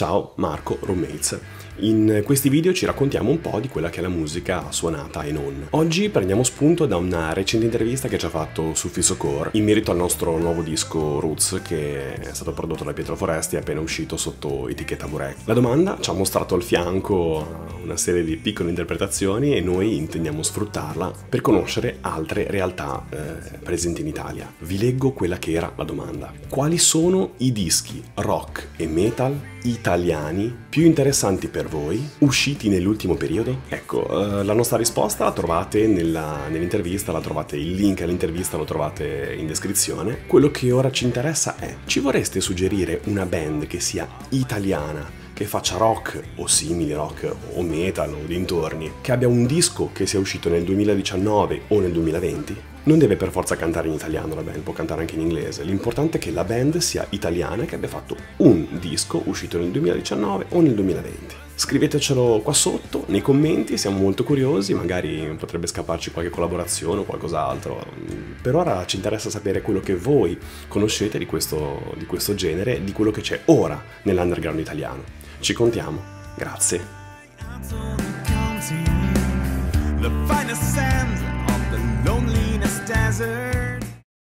Ciao, Marco Roommates. In questi video ci raccontiamo un po' di quella che è la musica suonata e non. Oggi prendiamo spunto da una recente intervista che ci ha fatto Suffisso Core in merito al nostro nuovo disco Roots che è stato prodotto da Pietro Foresti e appena uscito sotto etichetta Burek. La domanda ci ha mostrato al fianco una serie di piccole interpretazioni e noi intendiamo sfruttarla per conoscere altre realtà eh, presenti in Italia. Vi leggo quella che era la domanda. Quali sono i dischi rock e metal italiani più interessanti per voi, usciti nell'ultimo periodo? Ecco, eh, la nostra risposta la trovate nell'intervista, la trovate il link all'intervista, lo trovate in descrizione. Quello che ora ci interessa è, ci vorreste suggerire una band che sia italiana che faccia rock o simili rock o metal o dintorni, che abbia un disco che sia uscito nel 2019 o nel 2020, non deve per forza cantare in italiano la band, può cantare anche in inglese. L'importante è che la band sia italiana e che abbia fatto un disco uscito nel 2019 o nel 2020. Scrivetecelo qua sotto nei commenti, siamo molto curiosi, magari potrebbe scapparci qualche collaborazione o qualcos'altro. Per ora ci interessa sapere quello che voi conoscete di questo, di questo genere, di quello che c'è ora nell'underground italiano. Ci contiamo. Grazie. The finest sands of the loneliness desert.